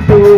do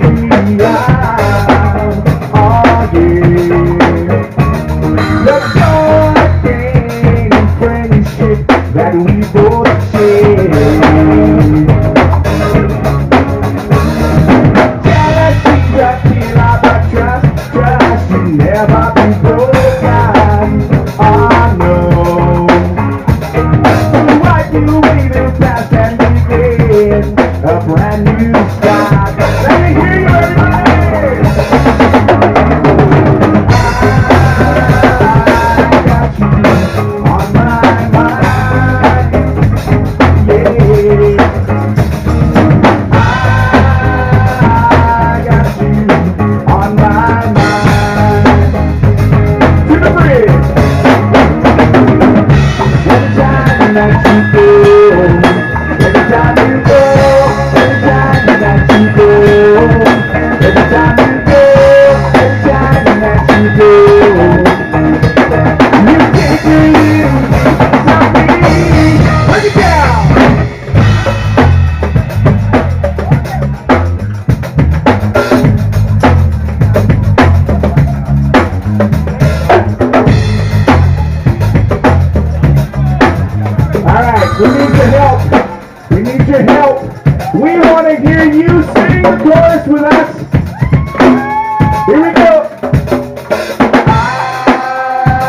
you. We want to hear you sing the chorus with us. Here we go.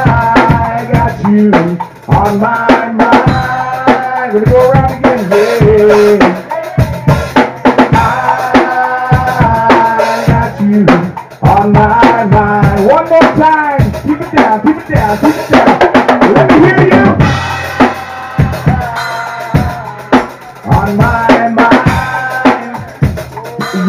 I got you on my mind. We're going to go around again. Yeah. I got you on my mind. One more time. Keep it down, keep it down, keep it down. Let me hear you.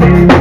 Thank you.